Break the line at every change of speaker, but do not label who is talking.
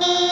Mm-hmm.